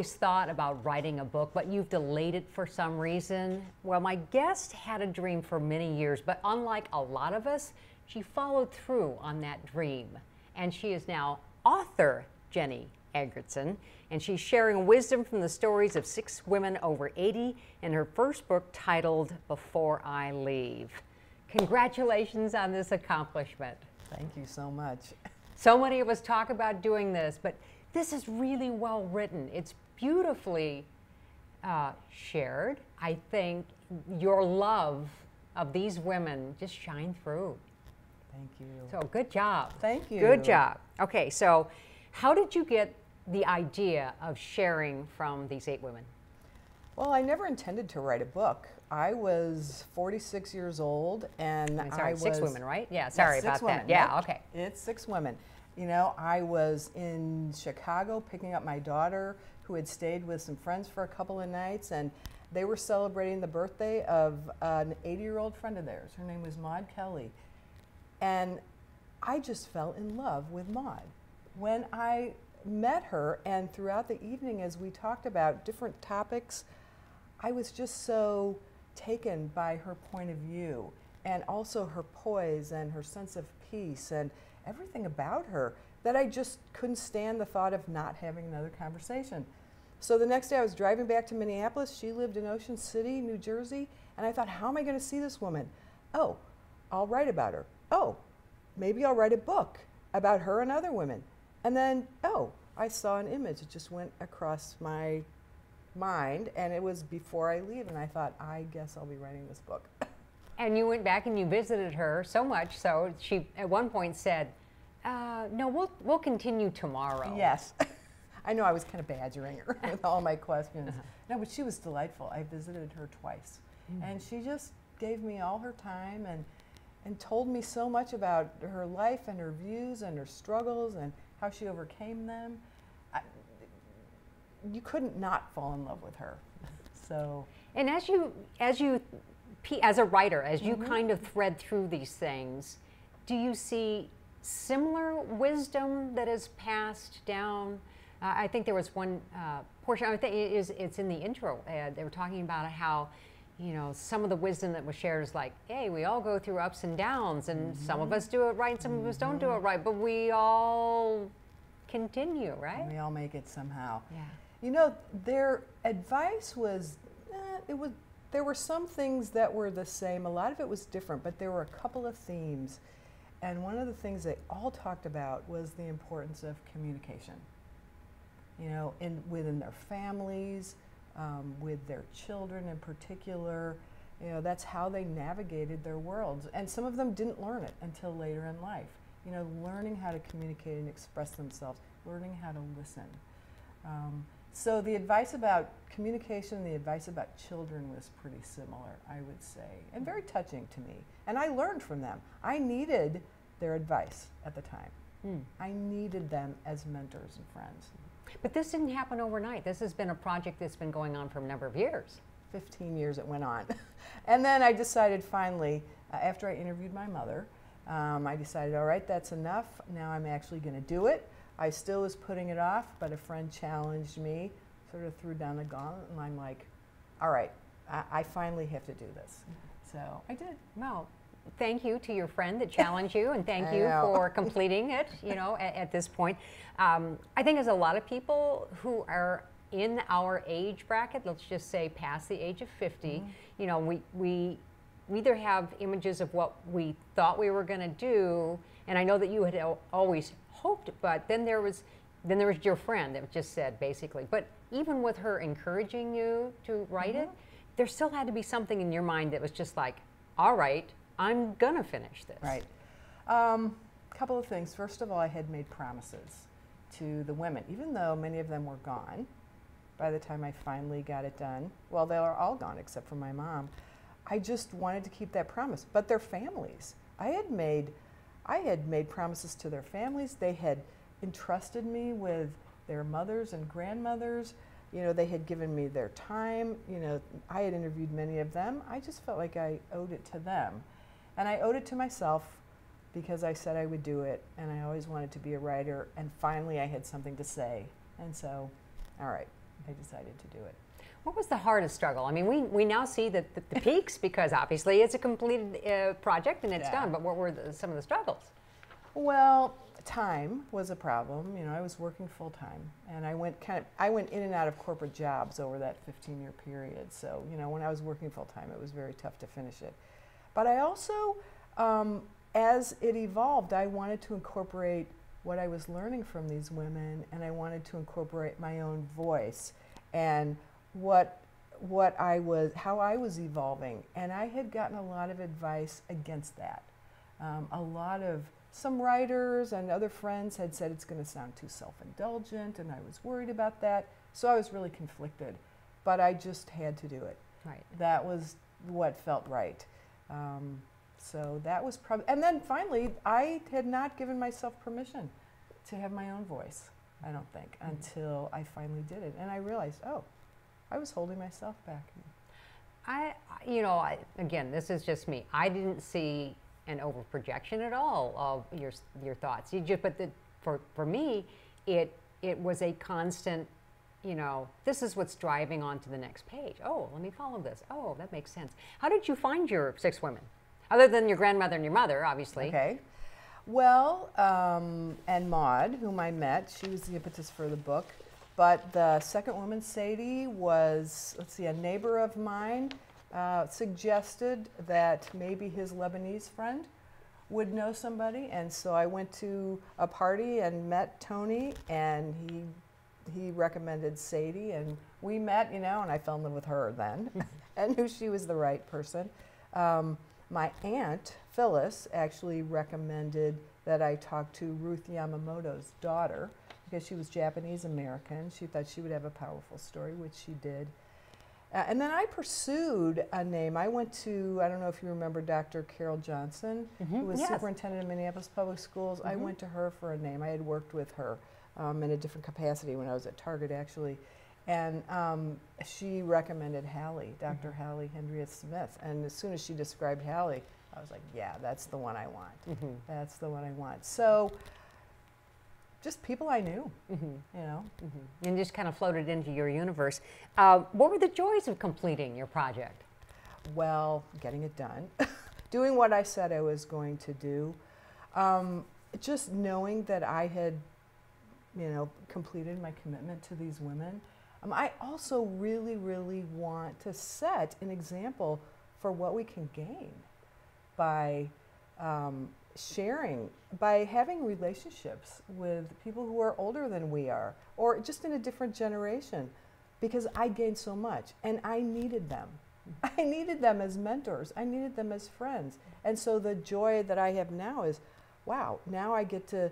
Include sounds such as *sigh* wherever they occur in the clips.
always thought about writing a book, but you've delayed it for some reason? Well, my guest had a dream for many years, but unlike a lot of us, she followed through on that dream. And she is now author Jenney Egertson, and she's sharing wisdom from the stories of six women over 80 in her first book titled Before I Leave. Congratulations on this accomplishment. Thank you so much. So many of us talk about doing this, but this is really well written. It's beautifully uh, shared. I think your love of these women just shine through. Thank you. So good job. Thank you. Good job. Okay, so how did you get the idea of sharing from these eight women? Well, I never intended to write a book. I was 46 years old, and I'm sorry, I was six women, right? Yeah, sorry yeah, about women. that. Yeah, okay. It's six women. You know, I was in Chicago picking up my daughter, who had stayed with some friends for a couple of nights, and they were celebrating the birthday of an 80-year-old friend of theirs. Her name was Maud Kelly, and I just fell in love with Maud. When I met her, and throughout the evening, as we talked about different topics, I was just so taken by her point of view and also her poise and her sense of peace and everything about her that I just couldn't stand the thought of not having another conversation. So the next day I was driving back to Minneapolis. She lived in Ocean City, New Jersey, and I thought, how am I going to see this woman? Oh, I'll write about her. Oh, maybe I'll write a book about her and other women. And then, oh, I saw an image. It just went across my mind, and it was before I leave, and I thought, I guess I'll be writing this book. *laughs* And you went back and you visited her so much so she at one point said, uh, "No, we'll we'll continue tomorrow." Yes. *laughs* I know I was kind of badgering her *laughs* with all my questions. No, but she was delightful. I visited her twice. And she just gave me all her time and, and told me so much about her life and her views and her struggles and how she overcame them. I, you couldn't not fall in love with her. So, And as you as you as a writer, as you kind of thread through these things, do you see similar wisdom that is passed down? Uh, I think there was one uh, portion. I think it is it's in the intro. Uh, they were talking about how. You know, some of the wisdom that was shared is like, hey, we all go through ups and downs, and some of us do it right, some of us don't do it right, but we all continue, right? we all make it somehow. Yeah. You know, their advice was, eh, it was, there were some things that were the same. A lot of it was different, but there were a couple of themes. And one of the things they all talked about was the importance of communication. You know, in, within their families, um, with their children in particular. You know, that's how they navigated their worlds. And some of them didn't learn it until later in life. You know, learning how to communicate and express themselves, learning how to listen. Um, so the advice about communication, the advice about children was pretty similar, I would say, and very touching to me. And I learned from them. I needed their advice at the time. Hmm. I needed them as mentors and friends. But this didn't happen overnight. This has been a project that's been going on for a number of years. 15 years it went on. *laughs* and then I decided finally, uh, after I interviewed my mother, um, I decided, all right, that's enough. Now I'm actually going to do it. I still was putting it off, but a friend challenged me, sort of threw down the gauntlet, and I'm like, all right, I, I finally have to do this. So I did. Well, thank you to your friend that challenged you, and thank *laughs* you know. for *laughs* completing it. You know, at, at this point, um, I think there's a lot of people who are in our age bracket. Let's just say past the age of 50. Mm-hmm. You know, we we we either have images of what we thought we were going to do, and I know that you had al- always hoped, but then there was then there was your friend that just said basically. But even with her encouraging you to write it, there still had to be something in your mind that was just like, all right, I'm gonna finish this. Right. A um, couple of things. First of all, I had made promises to the women, even though many of them were gone by the time I finally got it done. Well, they were all gone except for my mom. I just wanted to keep that promise. But their families, I had made, I had made promises to their families. They had entrusted me with their mothers and grandmothers. You know, they had given me their time. You know, I had interviewed many of them. I just felt like I owed it to them. And I owed it to myself because I said I would do it, and I always wanted to be a writer. And finally, I had something to say. And so, all right, I decided to do it. What was the hardest struggle? I mean, we, we now see that the, the peaks *laughs* because obviously it's a completed uh, project and it's Yeah. done, but what were the, some of the struggles? Well, time was a problem. You know, I was working full time, and I went kind of I went in and out of corporate jobs over that 15 year period. So you know, when I was working full time, it was very tough to finish it. But I also, um, as it evolved, I wanted to incorporate what I was learning from these women, and I wanted to incorporate my own voice and what what I was how I was evolving. And I had gotten a lot of advice against that. Um, a lot of some writers and other friends had said it's going to sound too self-indulgent, and I was worried about that. So I was really conflicted, but I just had to do it. Right. That was what felt right. Um, so that was probably, and then finally, I had not given myself permission to have my own voice. I don't think until I finally did it, and I realized, oh, I was holding myself back. I, you know, I, again, this is just me. I didn't see an overprojection at all of your your thoughts. You just, but the, for for me, it it was a constant. You know, this is what's driving on to the next page. Oh, let me follow this. Oh, that makes sense. How did you find your six women, other than your grandmother and your mother, obviously? Okay. Well, um, and Maud, whom I met, she was the impetus for the book. But the second woman, Sadie, was, let's see, a neighbor of mine, uh, suggested that maybe his Lebanese friend would know somebody. And so I went to a party and met Tony, and he, he recommended Sadie. And we met, you know, and I fell in love with her then *laughs* and knew she was the right person. Um, my aunt, Phyllis, actually recommended that I talk to Ruth Yamamoto's daughter because she was Japanese American. She thought she would have a powerful story, which she did. Uh, and then I pursued a name. I went to, I don't know if you remember Dr. Carol Johnson, who Mhm, was yes. superintendent of Minneapolis Public Schools. I Mhm. went to her for a name. I had worked with her um, in a different capacity when I was at Target, actually. And um, she recommended Hallie, doctor Hallie Henriette Smith. And as soon as she described Hallie, I was like, yeah, that's the one I want. Mhm, That's the one I want. So just people I knew, mhm, you know. mhm. And just kind of floated into your universe. Uh, what were the joys of completing your project? well, getting it done, *laughs* doing what I said I was going to do, um, just knowing that I had, you know, completed my commitment to these women. Um, I also really, really want to set an example for what we can gain by um, sharing, by having relationships with people who are older than we are, or just in a different generation, because I gained so much and I needed them. Mm-hmm. *laughs* I needed them as mentors. I needed them as friends. And so the joy that I have now is, wow, now I get to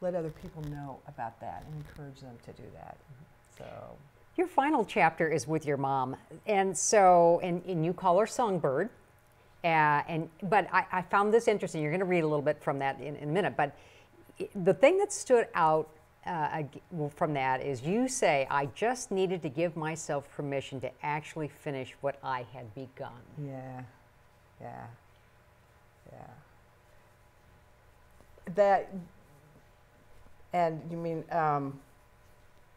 let other people know about that and encourage them to do that. Mm-hmm. So, Your final chapter is with your mom, and so and, and you call her Songbird, uh, and but I, I found this interesting. You're going to read a little bit from that in, in a minute, but the thing that stood out uh, from that is you say I just needed to give myself permission to actually finish what I had begun. yeah, yeah, yeah. That, and you mean, um,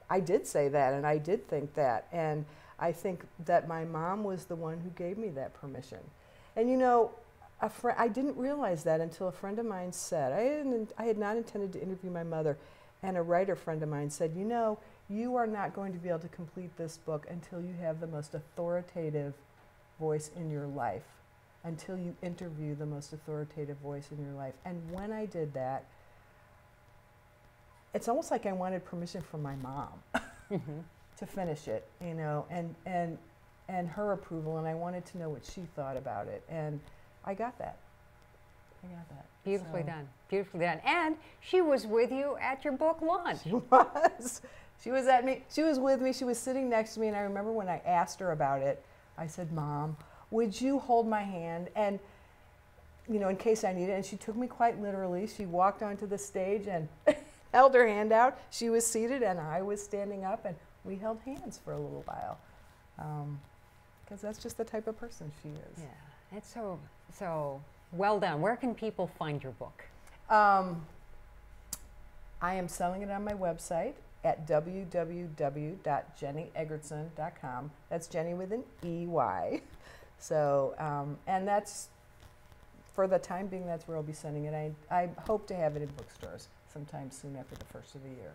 I did say that and I did think that. And I think that my mom was the one who gave me that permission. And you know, a fri I didn't realize that until a friend of mine said, I, hadn't, I had not intended to interview my mother. And a writer friend of mine said, You know, you are not going to be able to complete this book until you have the most authoritative voice in your life, until you interview the most authoritative voice in your life. And when I did that, it's almost like I wanted permission from my mom *laughs* mm-hmm. to finish it, you know, and and and her approval, and I wanted to know what she thought about it, and I got that. I got that. Beautifully So- done, beautifully done. And she was with you at your book launch. She *laughs* was. She was at me. She was with me. She was sitting next to me, and I remember when I asked her about it. I said, "Mom, would you hold my hand?" And you know, in case I need it. And she took me quite literally. She walked onto the stage and *laughs* held her hand out. She was seated, and I was standing up, and we held hands for a little while, um, because that's just the type of person she is. Yeah, it's so so well done. Where can people find your book? Um, I am selling it on my website at www.jenneyegertson.com. That's Jenney with an E-Y. *laughs* So, um, and that's, for the time being, that's where I'll be sending it. I, I hope to have it in bookstores sometime soon after the first of the year.